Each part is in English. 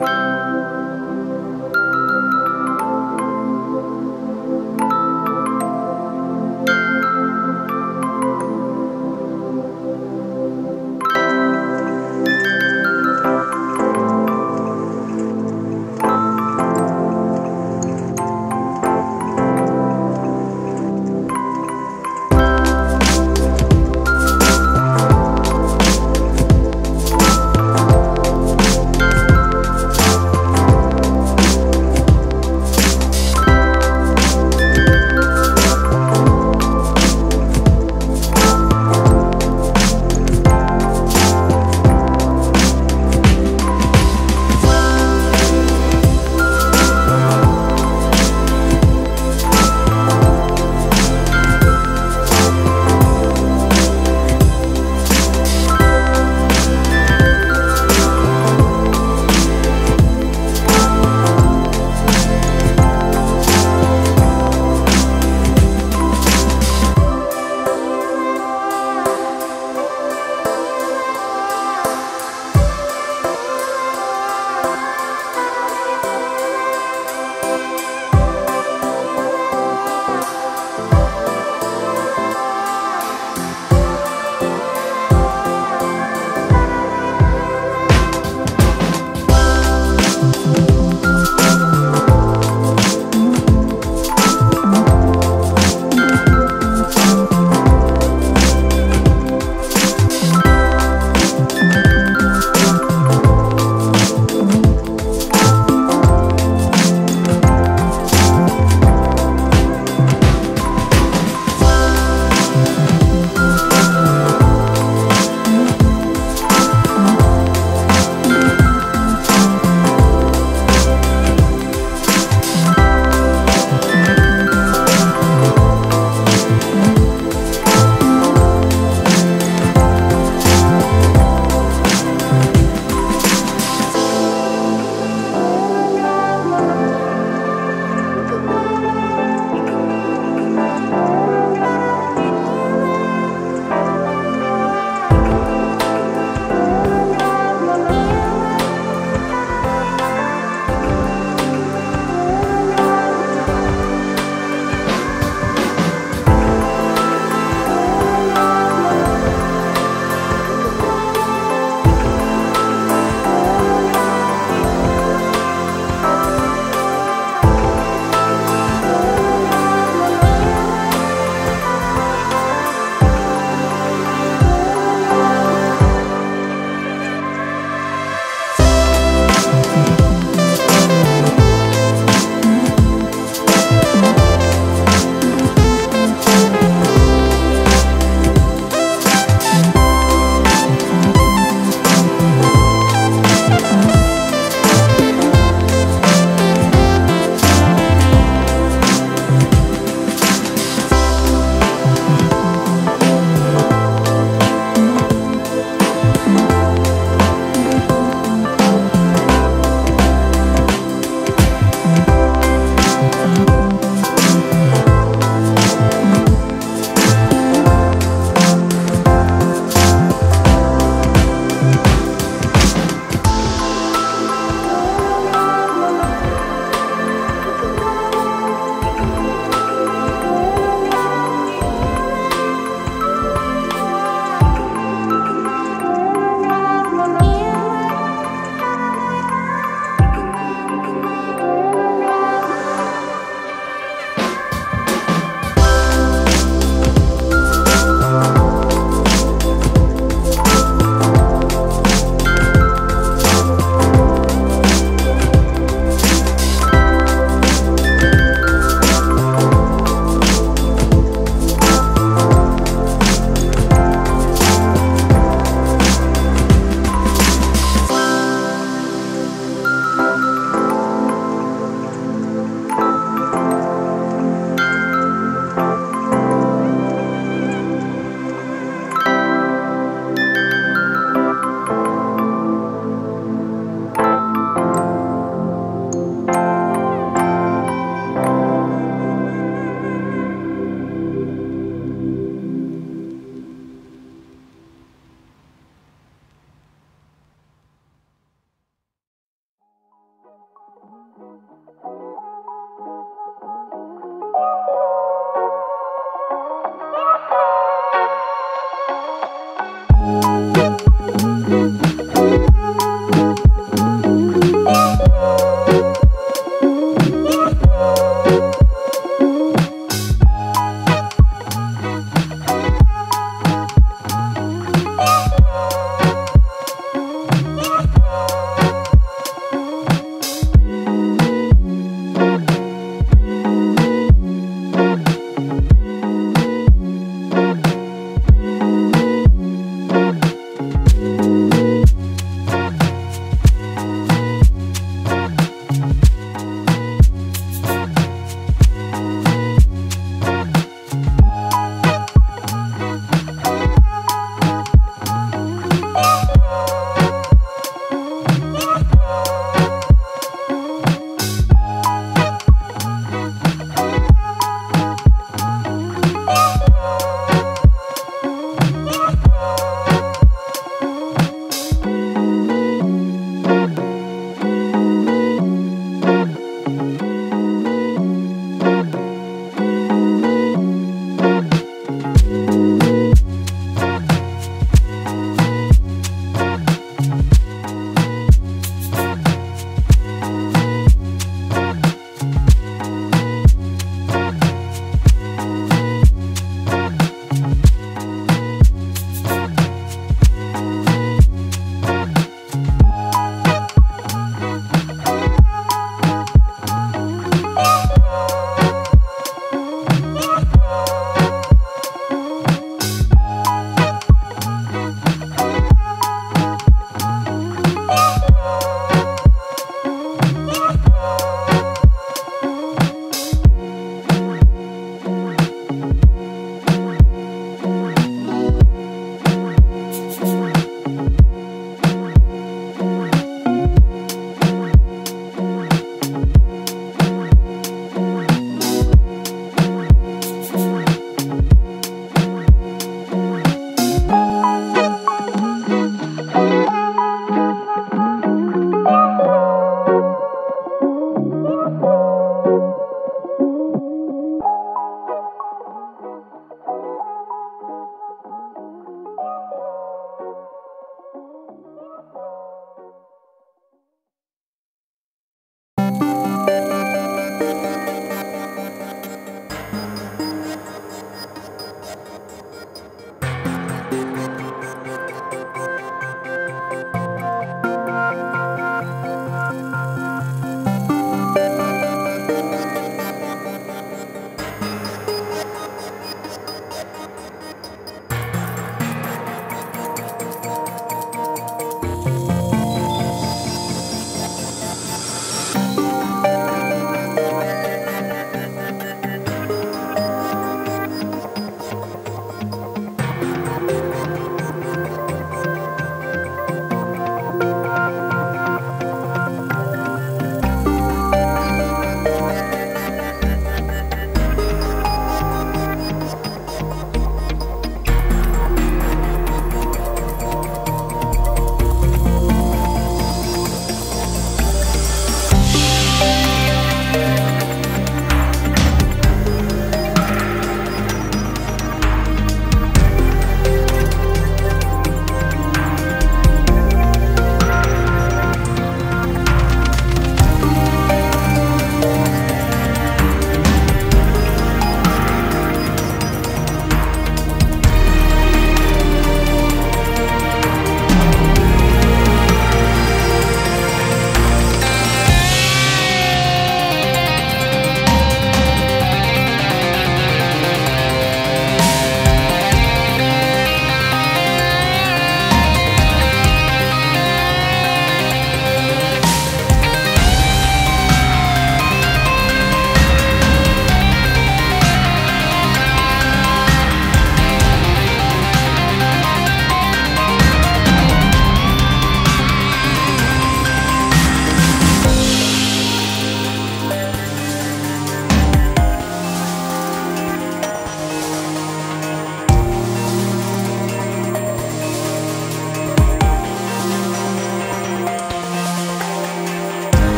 you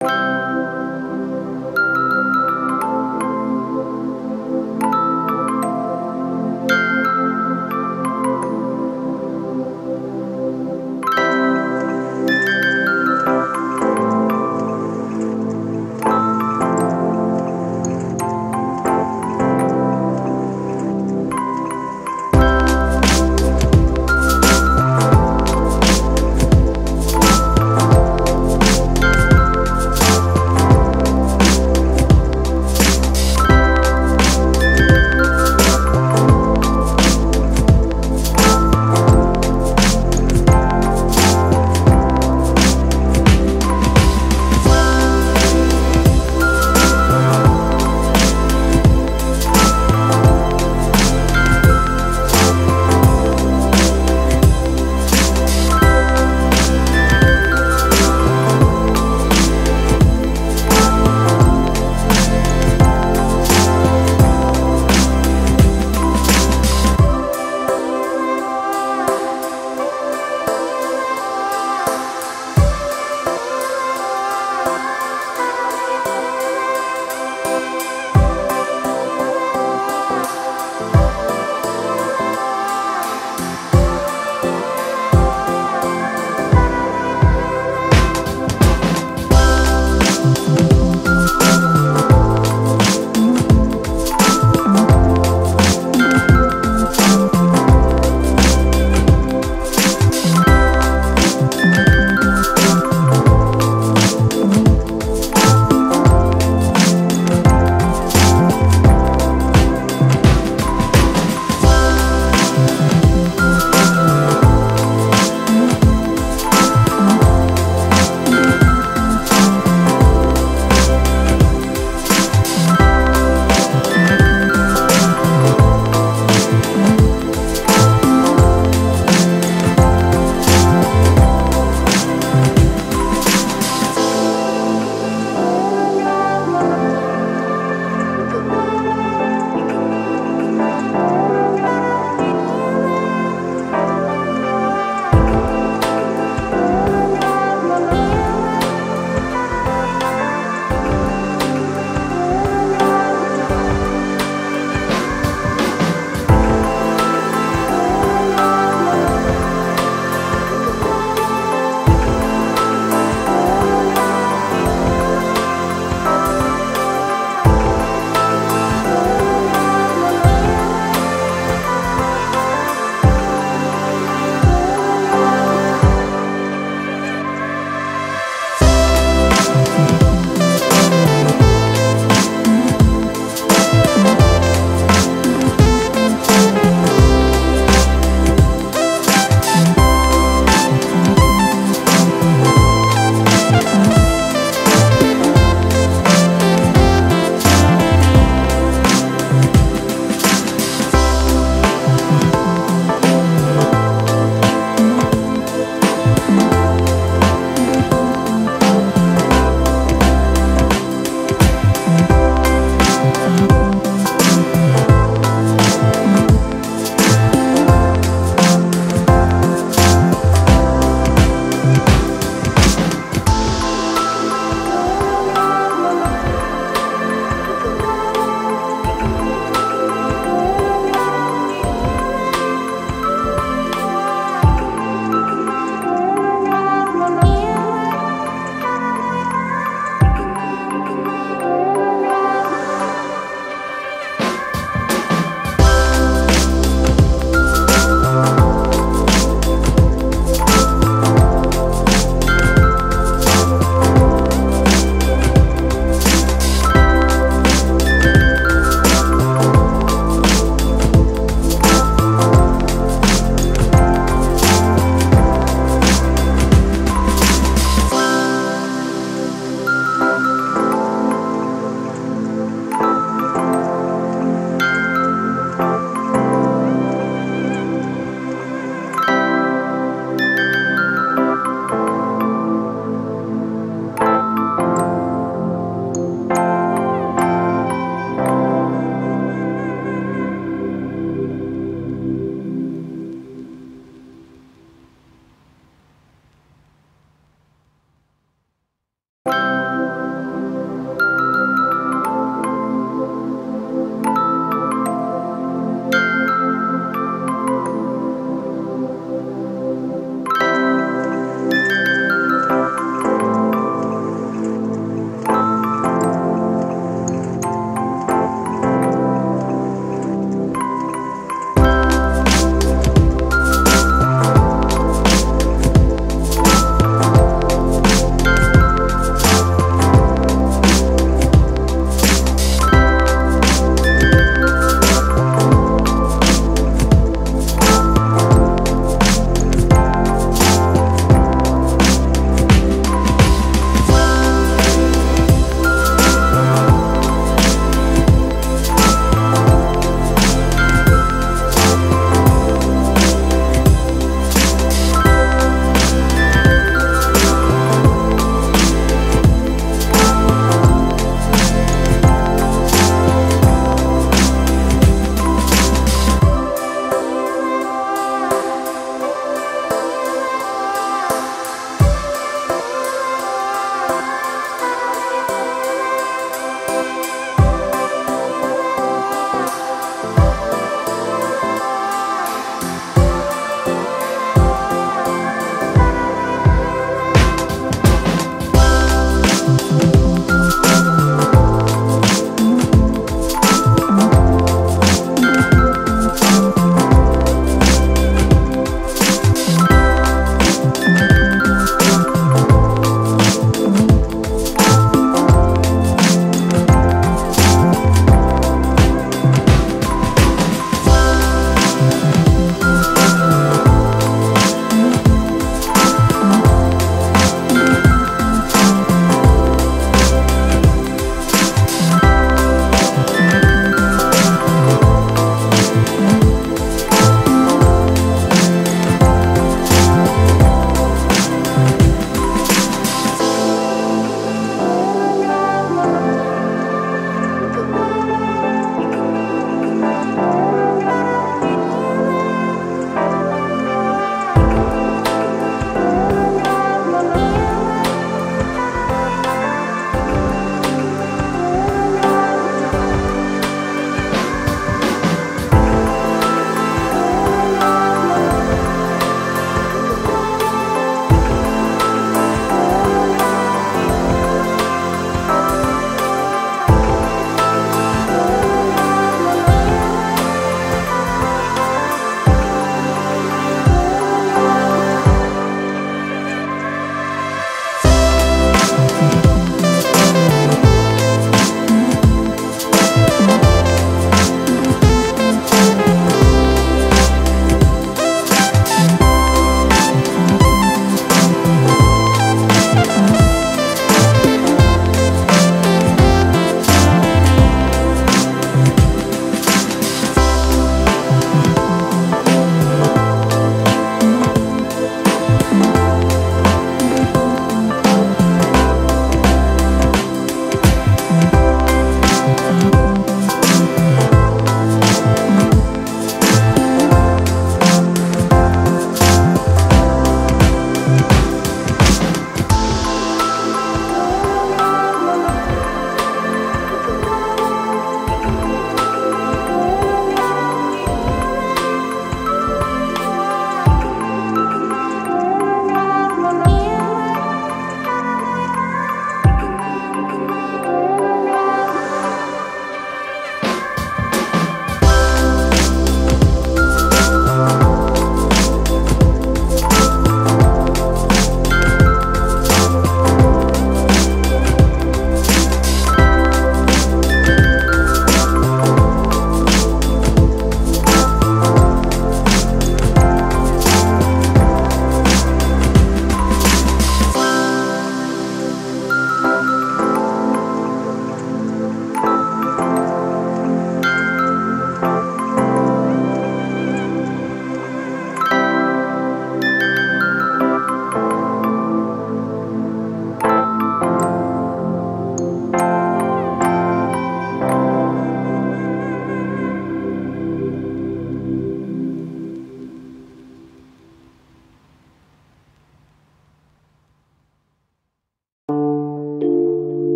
you